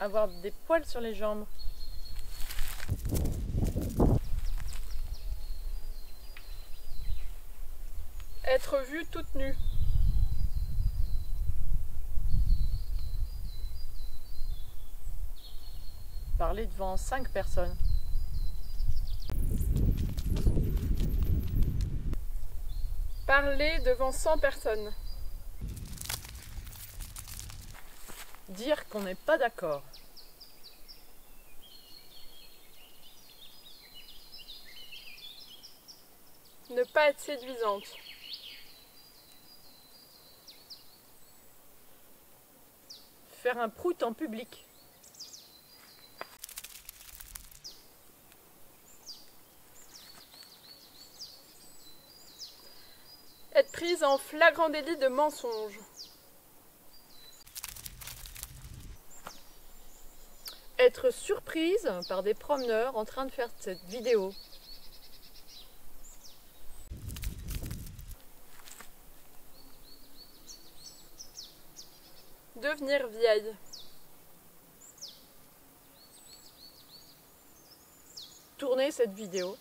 Avoir des poils sur les jambes. Être vue toute nue. Parler devant cinq personnes. Parler devant 100 personnes. Dire qu'on n'est pas d'accord. Ne pas être séduisante. Faire un prout en public. Être prise en flagrant délit de mensonge. Être surprise par des promeneurs en train de faire cette vidéo. Devenir vieille. Tourner cette vidéo.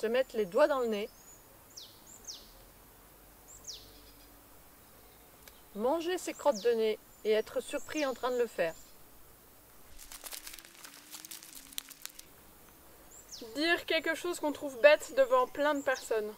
Se mettre les doigts dans le nez. Manger ses crottes de nez et être surpris en train de le faire. Dire quelque chose qu'on trouve bête devant plein de personnes.